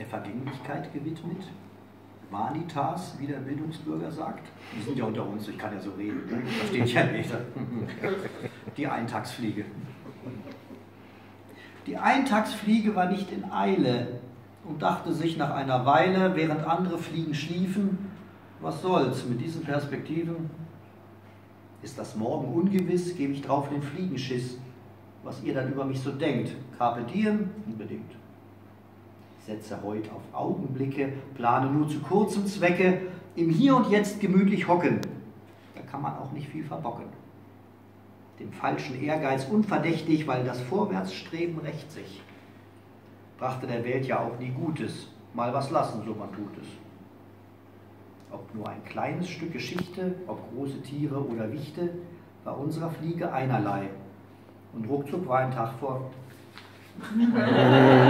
der Vergänglichkeit gewidmet. Vanitas, wie der Bildungsbürger sagt. Die sind ja unter uns, ich kann ja so reden, ne? verstehe ich ja nicht. Die Eintagsfliege. Die Eintagsfliege war nicht in Eile und dachte sich nach einer Weile, während andere Fliegen schliefen, was soll's, mit diesen Perspektiven ist das Morgen ungewiss, gebe ich drauf den Fliegenschiss. Was ihr dann über mich so denkt, Carpe diem, unbedingt. Setze heute auf Augenblicke, plane nur zu kurzem Zwecke, im Hier und Jetzt gemütlich hocken. Da kann man auch nicht viel verbocken. Dem falschen Ehrgeiz unverdächtig, weil das Vorwärtsstreben rächt sich. Brachte der Welt ja auch nie Gutes, mal was lassen, so man tut es. Ob nur ein kleines Stück Geschichte, ob große Tiere oder Wichte, war unserer Fliege einerlei. Und ruckzuck war ein Tag vor.